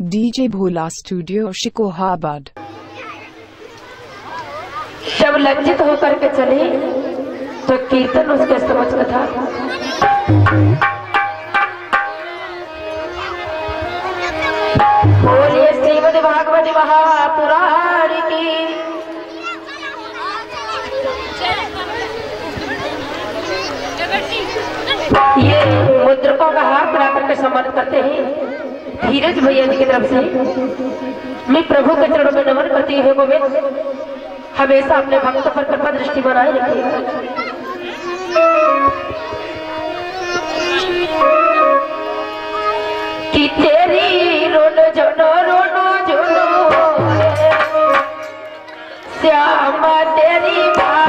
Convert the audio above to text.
DJ भोला studio Shikohabad. जब लज्जित होकर के चली तो कीर्तन उसके समझ का था। बोलिए श्रीमद भागवत महापुराण की। ये मुद्रकों का हाथ बना करके सम्मान करते हैं? धीरज भैया जी की तरफ़ से, मैं प्रभु के चरणों में नमन करती हूँ, गोविंद। हमेशा अपने भक्त पर कृपा दृष्टि बनाए रखिएगा कि तेरी रोनो जोनो रोनो जोनो श्यामा तेरी बानी